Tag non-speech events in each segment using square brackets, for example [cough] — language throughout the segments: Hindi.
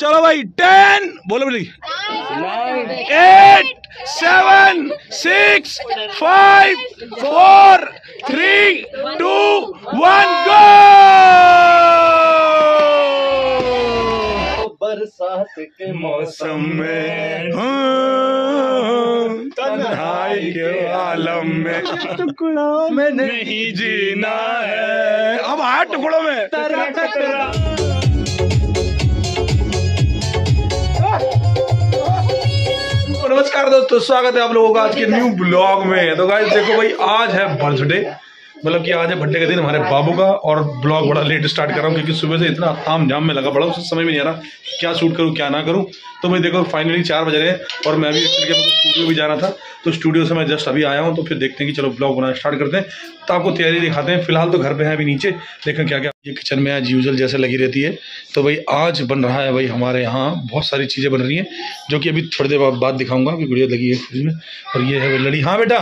चलो भाई टेन बोलो बोली। Eight seven six five four three two one go बरसात के मौसम में। हाँ, तन्हाई के आलम में। टुकड़ों में नहीं जीना है। अब आया टुकड़ों में। तो नमस्कार दोस्तों स्वागत है आप लोगों का आज के न्यू ब्लॉग में। तो गाइस देखो भाई आज है बर्थडे मतलब कि आज है बर्थडे का दिन, हमारे बाबू का और ब्लॉग बड़ा लेट स्टार्ट कर रहा हूँ, क्योंकि सुबह से इतना ताम जाम में लगा पड़ा उस समय में नहीं आ रहा। क्या शूट करूँ, क्या ना करूँ? तो भाई देखो फाइनली चार बज रहे हैं और मैं भी एक्चुअली मेरे स्टूडियो भी जाना था तो स्टूडियो से मैं जस्ट अभी आया हूँ तो फिर देखते हैं कि चलो ब्लॉग बनाना स्टार्ट करते हैं। तो आपको तैयारी दिखाते हैं। फ़िलहाल तो घर पर है अभी नीचे। देखें क्या क्या ये किचन में आज यूजल जैसे लगी रहती है। तो भाई आज बन रहा है भाई हमारे यहाँ बहुत सारी चीज़ें बन रही हैं, जो कि अभी थोड़ी देर बाद दिखाऊँगा कि गुड़िया लगी है फ्रिज में। और ये है लड़ी। हाँ बेटा!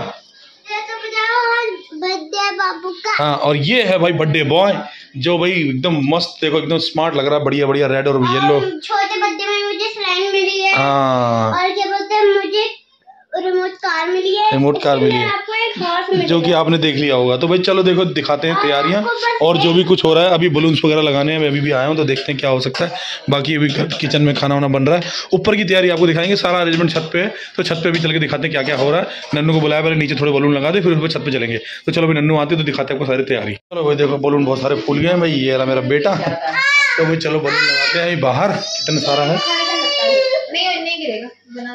बाबू का। हाँ और ये है भाई बर्थडे बॉय जो भाई एकदम मस्त देखो एकदम स्मार्ट लग रहा है बढ़िया बढ़िया रेड और येलो। छोटे बर्थडे में मुझे स्लाइड मिली है। हाँ। और क्या बोलते हैं मुझे रिमोट कार मिली है। रिमोट कार मिली है। जो कि आपने देख लिया होगा। तो भाई चलो देखो दिखाते हैं तैयारियाँ और जो भी कुछ हो रहा है अभी बलून्स वगैरह लगाने हैं मैं अभी भी आया हूँ तो देखते हैं क्या हो सकता है। बाकी अभी किचन में खाना वाना बन रहा है। ऊपर की तैयारी आपको दिखाएँगे सारा अरेंजमेंट छत पे है। तो छत पे भी चल के दिखाते हैं क्या क्या हो रहा है। नन्नू को बुलाया पहले नीचे थोड़े बलून लगा दे फिर उस पर छत पे चलेंगे। तो चलो भाई नन्नू आते तो दिखाते हैं आपको सारी तैयारी। चलो भाई देखो बलून बहुत सारे फूल गए हैं। भाई ये रहा मेरा बेटा। तो भाई चलो बलून लगाते हैं। बाहर कितना सारा है।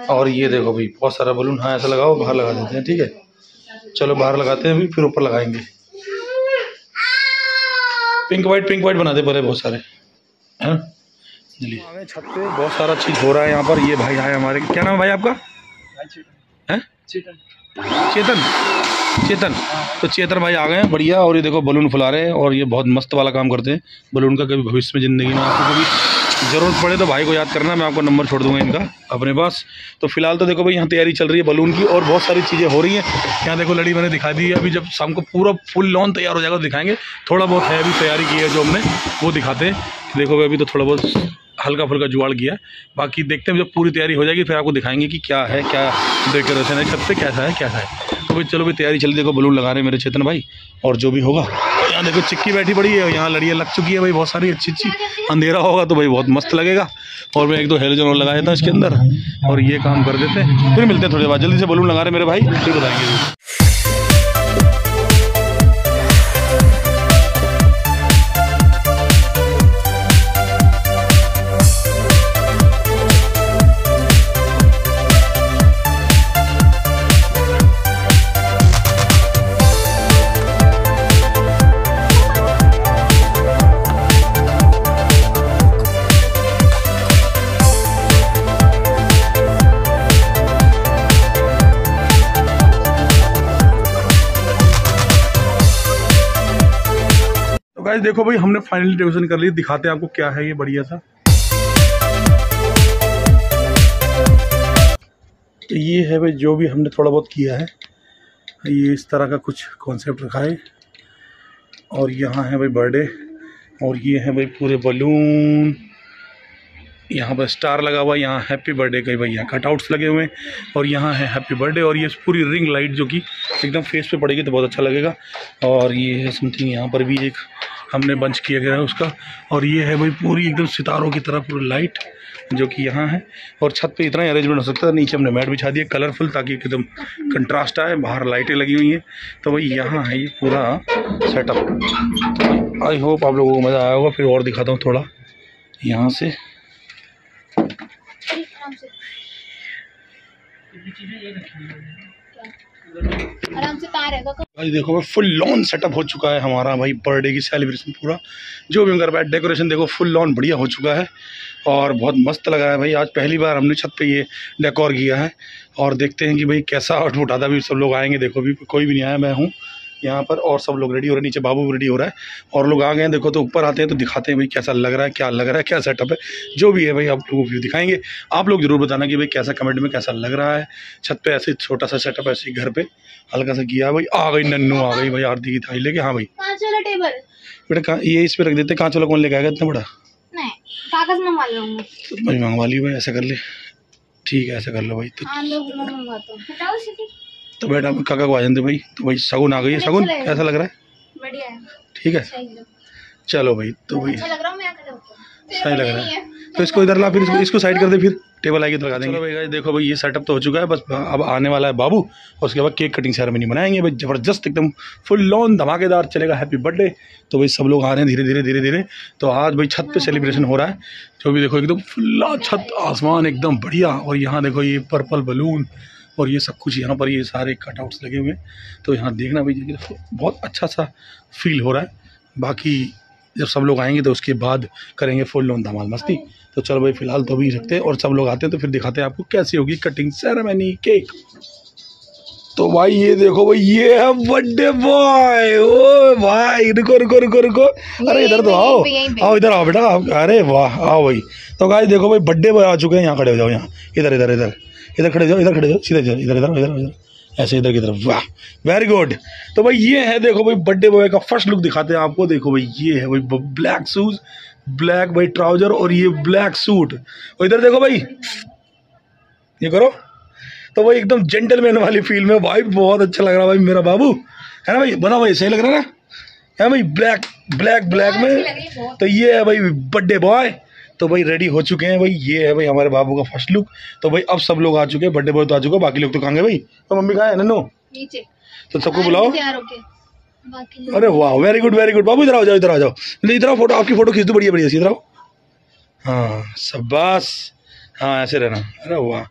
और ये देखो भाई बहुत सारा बलून हाँ ऐसा लगाओ बाहर लगा देते हैं ठीक है। चलो बाहर लगाते हैं अभी फिर ऊपर लगाएँगे। पिंक वाइट पिंक वाइट बना दे पहले बहुत सारे। हैं? चलिए। छत पे बहुत सारा चीज़ हो रहा है यहाँ पर। ये भाई आए हमारे। क्या नाम है भाई आपका? हैं? चेतन। चेतन? तो चेतन भाई आ गए हैं बढ़िया। और ये देखो बलून फुला रहे हैं और ये बहुत मस्त वाला काम करते हैं। बलून का कभी भविष्य में ज़िंदगी में आपको कभी ज़रूरत पड़े तो भाई को याद करना, मैं आपको नंबर छोड़ दूँगा इनका, अपने पास। तो फ़िलहाल तो देखो भाई, यहाँ तैयारी चल रही है बलून की, और बहुत सारी चीज़ें हो रही हैं। यहाँ देखो लड़ी मैंने दिखा दी है, अभी जब शाम को पूरा फुल लॉन तैयार हो जाएगा तो दिखाएँगे। थोड़ा बहुत है अभी तैयारी की है जो हमने, वो दिखाते हैं। देखो भाई, अभी तो थोड़ा बहुत हल्का फुल्का जुगाड़ किया बाकी देखते हैं जब पूरी तैयारी हो जाएगी, फिर आपको दिखाएँगे कि क्या है, क्या डेकोरेशन है, छत पे कैसा है कैसा है। तो भाई चलो भाई, तैयारी चल देखो बलून लगा रहे मेरे चेतन भाई, और जो भी होगा। यहाँ देखो चिक्की बैठी पड़ी है, यहाँ लड़ियाँ लग चुकी है भाई, बहुत सारी अच्छी अच्छी। अंधेरा होगा तो भाई बहुत मस्त लगेगा। और मैं एक दो हेलोजन और लगा देता इसके अंदर। और ये काम कर देते हैं। फिर मिलते हैं थोड़ी बाद। जल्दी से बलून लगा रहे मेरे भाई, फिर बताएँगे। गाइस देखो भाई, हमने फाइनली डेकोरेशन कर ली। दिखाते हैं आपको क्या है ये बढ़िया सा। तो ये है भाई, जो भी हमने थोड़ा बहुत किया है, ये इस तरह का कुछ कॉन्सेप्ट रखा है। और यहाँ है भाई बर्थडे और ये है भाई पूरे बलून यहाँ पर स्टार लगा हुआ है, यहाँ हैप्पी बर्थडे का भाई यहाँ कटआउट्स लगे हुए हैं, और यहाँ है हैप्पी बर्थडे, और ये पूरी रिंग लाइट जो कि एकदम फेस पे पड़ेगी तो बहुत अच्छा लगेगा, और ये है समथिंग यहाँ पर भी एक हमने बंच किया गया है उसका, और ये है भाई पूरी एकदम सितारों की तरह पूरी लाइट जो कि यहाँ है, और छत पे इतना ही अरेंजमेंट हो सकता है नीचे हमने मैट बिछा दिया कलरफुल ताकि एकदम कंट्रास्ट आए, बाहर लाइटें लगी हुई हैं तो भाई यहाँ है ये पूरा सेटअप आई होप आप लोगों को मज़ा आया होगा, फिर और दिखाता हूँ थोड़ा यहाँ से। आराम से कहाँ रहेगा भाई देखो, भाई फुल लॉन सेटअप हो चुका है हमारा, भाई बर्थडे की सेलिब्रेशन पूरा। जो भी हम कर पाए डेकोरेशन देखो फुल लॉन बढ़िया हो चुका है और बहुत मस्त लगा है भाई। आज पहली बार हमने छत पे ये डेकोर किया है और देखते हैं कि भाई कैसा आउटपुट आता अभी सब लोग आएँगे, देखो भी, कोई भी नहीं आया, मैं हूँ। यहाँ पर और सब लोग रेडी हो रहे हैं। नीचे बाबू भी रेडी हो रहा है। और लोग आ गए हैं। देखो तो ऊपर आते हैं तो दिखाते हैं भाई कैसा लग रहा है क्या लग रहा है क्या सेटअप है। जो भी है भाई आप लोगों को व्यू दिखाएँगे। आप लोग ज़रूर बताना कि भाई कैसा कमेंट में कैसा लग रहा है। छत पे ऐसे छोटा सा सेटअप ऐसे घर पे हल्का सा किया भाई। आ गई नन्नू आ गई भाई आरती की थाली लेके। हाँ भाई। बेटा कहाँ ये इस पे रख देते। कांच वाला कौन लेके आएगा इतना बड़ा? कागज़ मंगवा लूँगा। भाई मंगवा ली भाई ऐसा कर ले। ठीक है ऐसा कर लो भाई। तो, हाँ हूँ तो बेटा काका को आ जाते भाई। तो भाई शगुन आ गई है। शगुन कैसा लग रहा है? बढ़िया है। ठीक है। चलो भाई तो भाई। अच्छा लग रहा हूँ मैं खड़े होकर सही लग रहा है। तो इसको इधर ला फिर इसको, इसको साइड कर दे फिर टेबल आएगी तो लगा देंगे। चलो भाई देखो भाई ये सेटअप तो हो चुका है। बस अब आने वाला है बाबू और उसके बाद केक कटिंग सेरेमनी बनाएँगे भाई ज़बरदस्त एकदम फुल लॉन धमाकेदार चलेगा। हैप्पी बर्थडे तो भाई सब लोग आ रहे हैं धीरे धीरे धीरे धीरे। तो आज भाई छत पे सेलिब्रेशन हो रहा है। जो भी देखो एकदम फुल्ला छत आसमान एकदम बढ़िया। और यहाँ देखो ये पर्पल बलून और ये सब कुछ यहाँ पर ये सारे कटआउट्स लगे हुए हैं। तो यहाँ देखना भाई ये बहुत अच्छा सा फील हो रहा है। बाकी जब सब लोग आएँगे तो उसके बाद करेंगे फुल लोन धमाल मस्ती। तो चलो भाई फ़िलहाल तो अभी रखते हैं और सब लोग आते हैं तो फिर दिखाते हैं आपको कैसी होगी कटिंग सेरेमनी केक तो भाई ये देखो भाई ये है बर्थडे बॉय। ओ भाई रुको रुको रुको रुको। अरे इधर तो आओ। आओ इधर आओ बेटा अरे वाह आओ भाई। तो गाइस देखो भाई बर्थडे बॉय आ चुके हैं यहाँ खड़े हो जाओ यहाँ। इधर इधर इधर। इधर खड़े जाओ इधर खड़े जाओ सीधे इधर इधर इधर इधर इधर। ऐसे इधर की तरफ़। वाह वेरी गुड तो भाई ये है देखो भाई बर्थडे बॉय का फ़र्स्ट लुक दिखाते हैं आपको। देखो भाई ये है भाई ब्लैक शूज़ ब्लैक भाई ट्राउज़र और ये ब्लैक सूट और इधर देखो भाई ये करो। तो भाई एकदम जेंटलमैन वाली फील में भाई बहुत अच्छा लग रहा भाई मेरा बाबू। है ना भाई? बना भाई सही लग रहा है ना है भाई ब्लैक ब्लैक ब्लैक में तो ये है भाई बर्थडे बॉय। तो भाई रेडी हो चुके हैं भाई ये है भाई हमारे बाबू का फ़र्स्ट लुक तो भाई अब सब लोग आ चुके हैं बर्थडे बॉय तो आ चुके बाकी लोग तो कहाँ गए भाई। तो मम्मी कहाँ है? नन्नू? नीचे। तो सबको बुलाओ। अरे वाह वेरी गुड वेरी गुड बाबू इधर आ जाओ इधर आ जाओ। इधर आओ फ़ोटो आपकी फ़ोटो खींच दो बढ़िया बढ़िया इधर आओ। हाँ सबस हाँ ऐसे रहना। अरे वाह।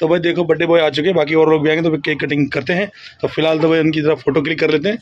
तो भाई देखो बर्थडे बॉय आ चुके हैं बाकी और लोग भी आएँगे तो केक कटिंग करते हैं। तो फ़िलहाल तो भाई उनकी तरफ़ फ़ोटो क्लिक कर लेते हैं।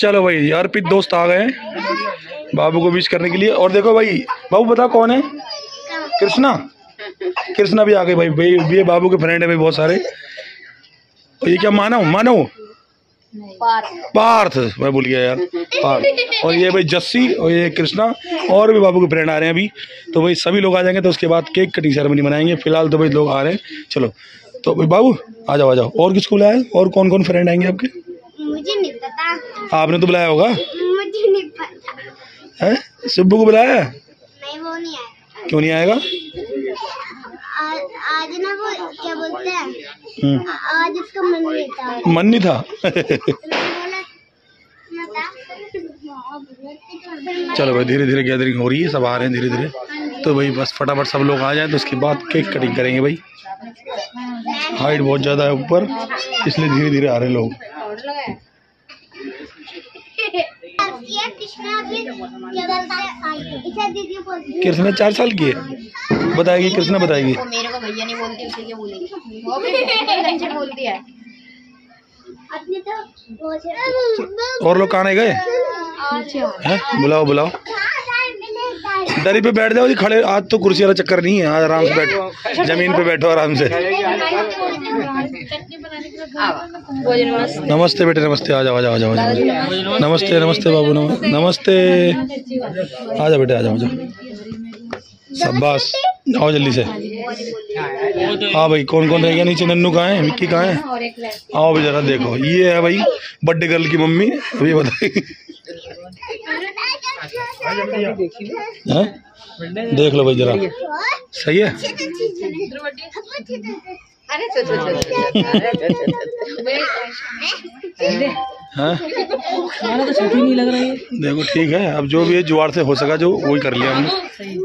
चलो भाई, अर्पित दोस्त आ गए हैं बाबू को विश करने के लिए। और देखो भाई, बाबू बता कौन है? कृष्णा। कृष्णा भी आ गए भाई भाई, ये बाबू के फ्रेंड है भाई बहुत सारे। और ये क्या मानव मानव? पार्थ। मैं भूल गया यार, पार्थ। और ये भाई जस्सी और ये कृष्णा और भी बाबू के फ्रेंड आ रहे हैं अभी। तो भाई सभी लोग आ जाएँगे तो उसके बाद केक कटिंग सेरेमनी मनाएँगे। फ़िलहाल तो भाई लोग आ रहे हैं। चलो तो भाई बाबू, आ जाओ आ जाओ। और किसको आए? और कौन कौन फ्रेंड आएँगे आपके? मुझे नहीं पता। आपने तो बुलाया होगा। मुझे नहीं पता। है? सिब्बू को बुलाया? नहीं वो नहीं आया। क्यों नहीं आएगा? आज आज ना वो क्या बोलते हैं? हम्म, आज इसका मन नहीं था। मन नहीं था? चलो भाई धीरे धीरे गैदरिंग हो रही है सब आ रहे हैं धीरे धीरे तो भाई बस फटाफट सब लोग आ जाएँ तो उसके बाद केक कटिंग करेंगे भाई। हाइट बहुत ज़्यादा है ऊपर इसलिए धीरे धीरे आ रहे हैं लोग। हैं है? कृष्णा चार साल की है बताएगी कृष्णा बताएगी। मेरे को भैया नहीं बोलती उसे क्या बोलेगी। वो भी बोलती है। और लोग कहाँ गए? बुलाओ बुलाओ। दरी पे बैठ जाओ जी, खड़े आज तो कुर्सी वाला चक्कर नहीं है, आज आराम से बैठो। ज़मीन पे बैठो आराम से। नमस्ते बेटे, नमस्ते, आ जाओ आ जाओ आ जाओ नमस्ते नमस्ते बाबू, नम- नमस्ते। आ जाओ बेटे, आ जाओ आ जाओ। शाबाश। आओ जल्दी से। हाँ भाई कौन कौन रह गया नीचे? नन्नू कहाँ है? मिक्की कहाँ है? आओ भाई जरा देखो। ये है भाई, बर्थडे गर्ल की मम्मी। अभी बताइए। हैं? देख लो भाई जरा। सही है? हाँ? देखो ठीक है अब जो भी है जुआर से हो सका जो वही कर लिया हमने।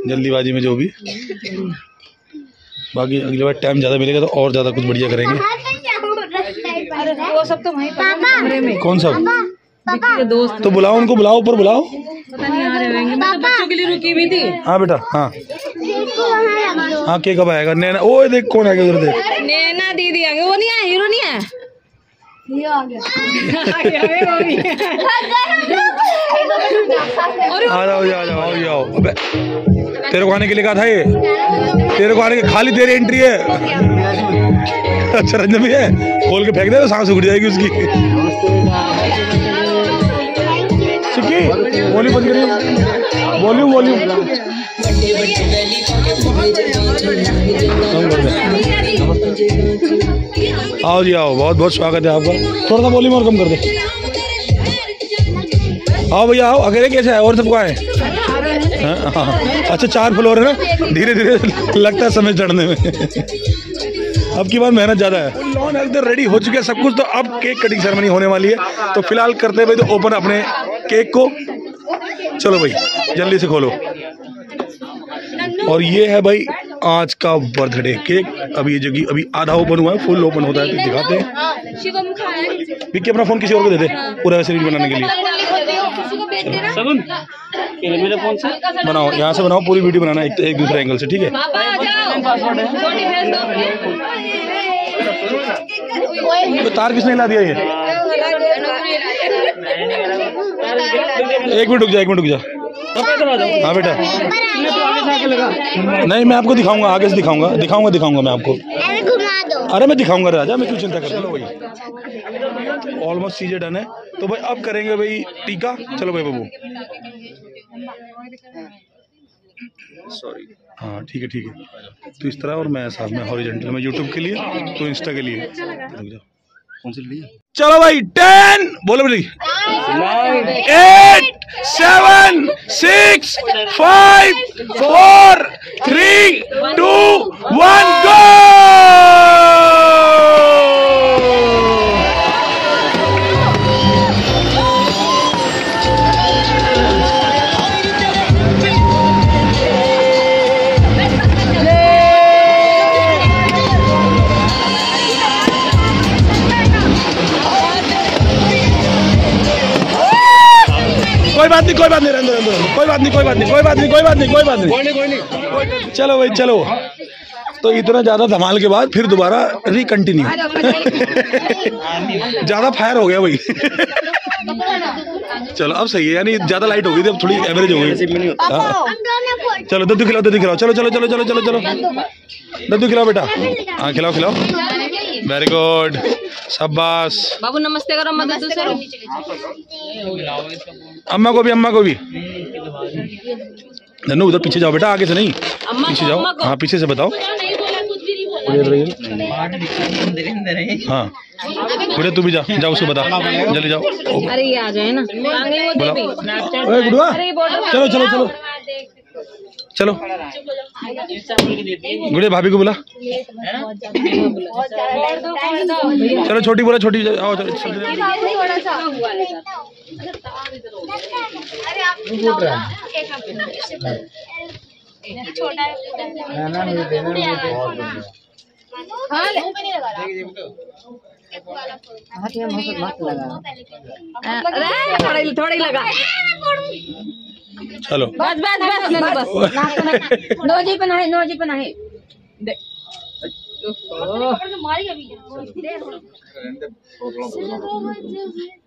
जल्दीबाजी में जो भी। बाकी अगली बार टाइम ज़्यादा मिलेगा तो और ज़्यादा कुछ बढ़िया करेंगे। वो सब तो वहीं कमरे में कौन सा दोस्त। तो बुलाओ उनको बुलाओ ऊपर बुलाओ। पता नहीं आ रहे होंगे। मैं तो बच्चों के लिए रुकी हुई थी। हाँ बेटा हाँ। हाँ के कब आएगा? नैना ओ देख कौन आ गया उधर देख। नैना दीदी आ गए वो नहीं आया हीरो नहीं आया? ये आ जाओ आ जाओ जाओ अबे तेरे को आने के लिए कहा था ये? तेरे को आने के खाली तेरी एंट्री है। अच्छा रंजन भी है खोल के फेंक दे तो सांस उड़ जाएगी उसकी। वॉल्यूम बंद करिए। Volume volume. आओ जी आओ बहुत बहुत स्वागत है आपका। थोड़ा सा वॉल्यूम और कम कर दे। आओ भैया आओ अकेले कैसे है और सबको आए हाँ, हाँ। अच्छा चार फ्लोर है ना? धीरे धीरे लगता है समय चढ़ने में। अब की बार मेहनत ज़्यादा है। लॉन एकदम रेडी हो चुके हैं सब कुछ तो अब केक कटिंग सेरेमनी होने वाली है। तो फ़िलहाल करते हुए तो ओपन अपने केक को। चलो भाई जल्दी से खोलो। और ये है भाई आज का बर्थडे केक अभी ये जो कि अभी आधा ओपन हुआ है फुल ओपन होता है तो दिखाते हैं। विक्की अपना फ़ोन किसी और को दे दे पूरा सीरीज़ बनाने के लिए। सगुन मेरे फ़ोन से। बनाओ यहाँ से बनाओ पूरी वीडियो बनाना एक, एक दूसरे एंगल से ठीक है? पापा आ जाओ। छोटी भेज दो तो तार किसने ला दिया ये? एक मिनट रुक जा एक मिनट रुक जा। हाँ बेटा। नहीं मैं आपको दिखाऊँगा आगे से दिखाऊँगा। दिखाऊँगा दिखाऊँगा मैं आपको। अरे घुमा दो। अरे मैं दिखाऊँगा राजा मैं क्यों चिंता कर चलो भाई? ऑलमोस्ट चीज़ें डन है। तो भाई अब करेंगे भाई टीका। चलो भाई बाबू। सॉरी हाँ ठीक है ठीक है। तो इस तरह और मैं साथ में हॉरिजेंटल में यूट्यूब के लिए तो इंस्टा के लिए। कौन सी लड़ी चलो भाई टेन बोलो बेटी। Eight seven six five four three two one go नहीं कोई बात नहीं रहने दो, कोई बात नहीं कोई बात नहीं कोई बात नहीं कोई बात नहीं कोई बात नहीं। चलो भाई चलो। तो इतना ज़्यादा धमाल के बाद फिर दोबारा रिकंटिन्यू ज़्यादा फायर हो गया भाई। चलो अब सही है यानी ज़्यादा लाइट हो गई थी अब थोड़ी एवरेज हो गई। हाँ। चलो दद्दू खिलाओ दद्दू खिलाओ। चलो चलो चलो चलो चलो चलो। दद्दू खिलाओ बेटा। हाँ खिलाओ खिलाओ। वेरी गुड शाबाश बाबू नमस्ते करो मदद से अम्मा को भी अम्मा को भी। नन्नू उधर पीछे जाओ बेटा आगे से नहीं। अम्मा पीछे जाओ। अम्मा हाँ पीछे से बताओ। हाँ। तू भी जा जाओ उसको बता। जल्दी जाओ। अरे ये आ जाए ना। बोला। चलो चलो चलो। चलो। गुड़िया भाभी को बोला। चलो छोटी बोला छोटी आओ चलो चलो। थोड़ा सा अरे छोटा हाँ ले थोड़ा थोड़ा ही लगा। चलो बस बस बस नन्नू बस। नोजी पे नहीं नोजी पे नहीं। दे। मारी अभी।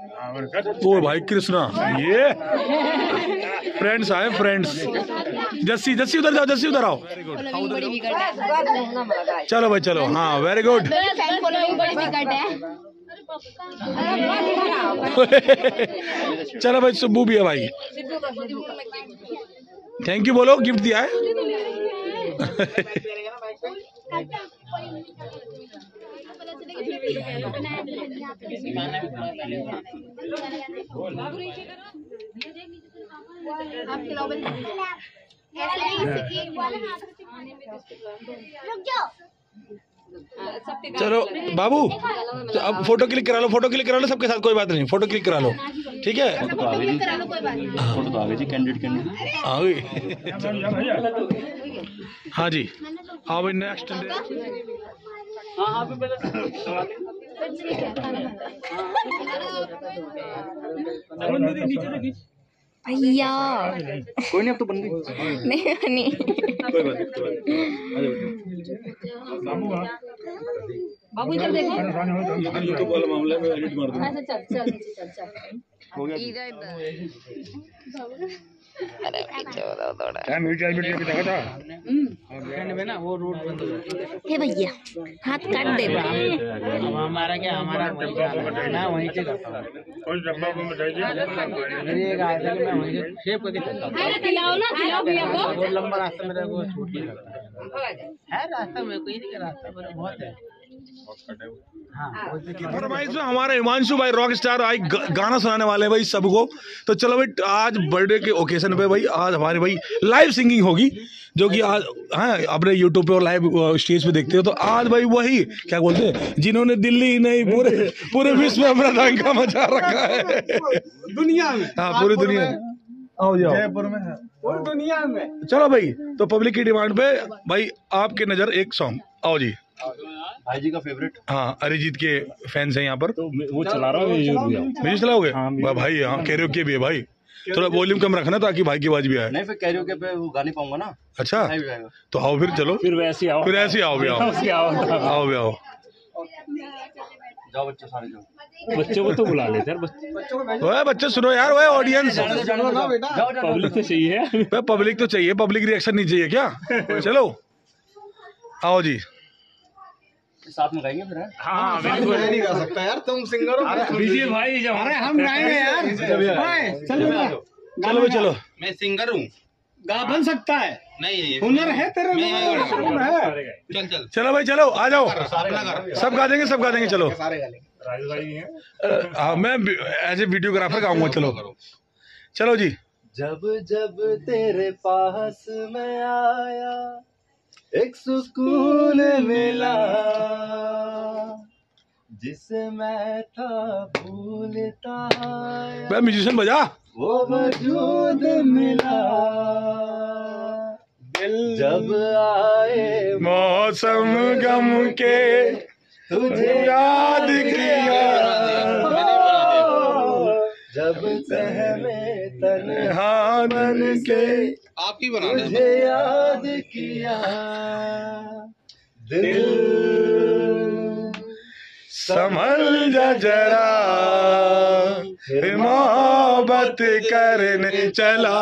ओ भाई कृष्णा, ये? फ्रेंड्स आए फ्रेंड्स जस्सी जस्सी उधर जाओ, जस्सी उधर आओ। चलो भाई, चलो। हाँ वेरी गुड चलो भाई, सुब्बू भी है भाई। थैंक यू बोलो गिफ्ट दिया है। आप खिलाओ चलो बाबू तो अब फ़ोटो क्लिक करा लो फ़ोटो क्लिक करा लो सबके साथ कोई बात नहीं फ़ोटो क्लिक करा लो ठीक है? करा लो कोई बात नहीं फ़ोटो तो आ गई जी कैंडिडेट कैंडिडेट हाँ भाई हाँ जी। हाँ भाई नेक्स्ट भैया कोई नहीं अब तो बन गई नहीं नहीं। कोई बात नहीं बाबू इधर देखो। यूट्यूब वाला मामला में एडिट मार दूँगा। अच्छा चल चल चल चल। हो गया। हे भैया हाथ काट दे हमारा क्या हमारा मैं वहीं से करता हूँ मेरी एक आदत है वहीं से शेप करके करता हूँ। खिलाओ ना खिलाओ भैया को। बहुत लंबा रास्ता मेरे को छूट नहीं लगता है रास्ता मेरे को नहीं रास्ता बहुत ही- और भाई इसमें हमारे हिमांशु भाई रॉक स्टार भाई गाना सुनाने वाले हैं भाई सबको। तो चलो भाई आज बर्थडे के ओकेजन पे भाई आज हमारे भाई लाइव सिंगिंग होगी जो कि आज हाँ अपने यूट्यूब पे और लाइव स्टेज पे देखते हो। तो आज भाई वही क्या बोलते हैं जिन्होंने दिल्ली नहीं पूरे पूरे विश्व में अपना डंका मचा रखा है। दुनिया में। हाँ पूरी दुनिया। में। आओ जाओ। जयपुर में पूरी दुनिया में। चलो भाई तो पब्लिक की डिमांड पे भाई आपके नज़र एक सॉन्ग आओ जी। भाई जी का फेवरेट हाँ अरिजीत के फैंस हैं यहाँ पर। तो वो चला रहा हूँ म्यूज़िक चलाओगे वाह भाई हाँ कैरियोके भी है भाई। थोड़ा वॉल्यूम कम रखना ताकि भाई की आवाज़ भी आए। नहीं फिर कैरियोके पे वो गा नहीं पाऊँगा ना। अच्छा? तो आओ फिर चलो। फिर वैसे आओ। फिर ऐसे आओ भी आओ आओ। आओ भी आओ। जाओ बच्चे सारे जाओ। बच्चों को तो बुला लेते यार बच्चे ओए बच्चे सुनो यार ओए ऑडियंस पब्लिक तो चाहिए। पब्लिक तो चाहिए पब्लिक रिएक्शन नहीं चाहिए क्या? [laughs] चलो। आओ जी। साथ में गाएँगे फिर हैं? हाँ मैं नहीं गा सकता। यार तुम सिंगर हो। विजय भाई जब अरे हम गाएँगे यार। चलो चलो। भाई चलो मैं सिंगर हूँ। गा बन सकता है। नहीं हुनर है तेरे में है। चल चल। चलो भाई चलो आ जाओ। सब गा देंगे सब गा देंगे चलो। राजू भाई है। हाँ मैं एज ए वीडियोग्राफर गाऊँगा चलो। चलो जी। जब जब तेरे पास में आया एक सुकून मिला जिसे मैं था भूलता। म्यूजिशियन बजा। वो वजूद मिला। दिल जब आए मौसम गम के तुझे याद किया। जब सहमे तने बन के आप ही बना तुझे याद किया। दिल संभल जा जरा। मोहब्बत करने चला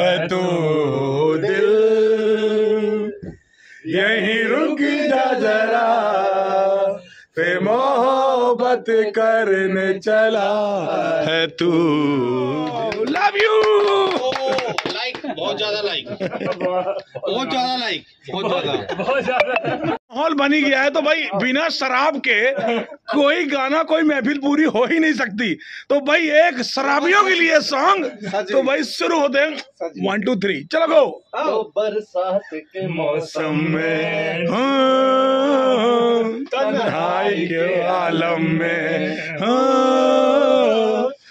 है तू दिल। यहीं रुक जा जरा। फिर मोहब्बत करने चला है तू लव यू बहुत ज़्यादा लाइक बहुत ज़्यादा लाइक बहुत ज़्यादा। बहुत ज़्यादा। माहौल बनी गया है तो भाई बिना शराब के कोई गाना कोई महफिल पूरी हो ही नहीं सकती। तो भाई एक शराबियों के लिए सॉन्ग तो भाई शुरू होते हैं। वन टू थ्री चलो गो तो बरसात के मौसम में हाँ, तन्हाई के आलम में। हाँ,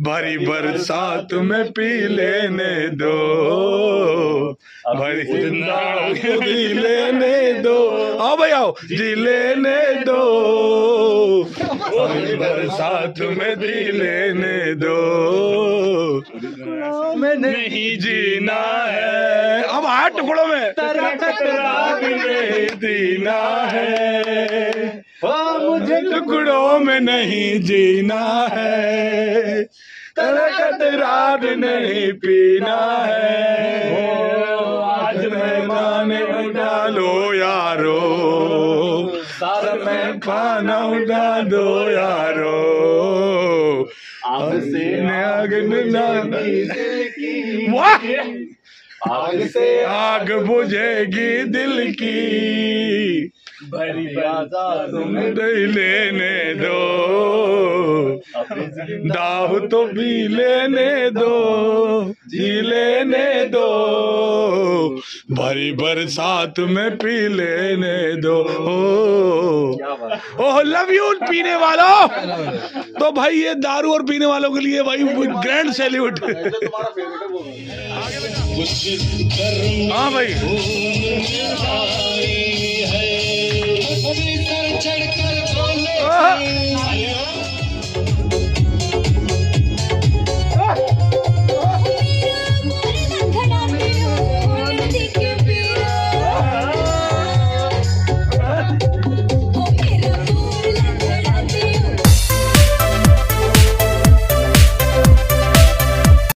भरी बरसात में पी लेने दो। भरी ज़िंदा हूँ जी लेने दो। आओ भाई आओ। जी लेने दो। भरी बरसात में जी लेने दो। में नहीं जीना है। अब आठ टुकड़ों में। जीना है मुझे टुकड़ों में नहीं जीना है। रात नहीं पीना है। आज मेहमान उठा लो यारो। सारा मैं खाना उठा दो यारो। आग से लगी वाह! आग से आग बुझेगी दिल की। भरी तुम नहीं लेने दो। दाव तो भी लेने दो। जी लेने दो। भरी बरसात में पी लेने दो। ओह लव यू पीने वालों। तो भाई ये दारू और पीने वालों के लिए भाई ग्रैंड सैल्यूट हाँ भाई। चढ़कर बोले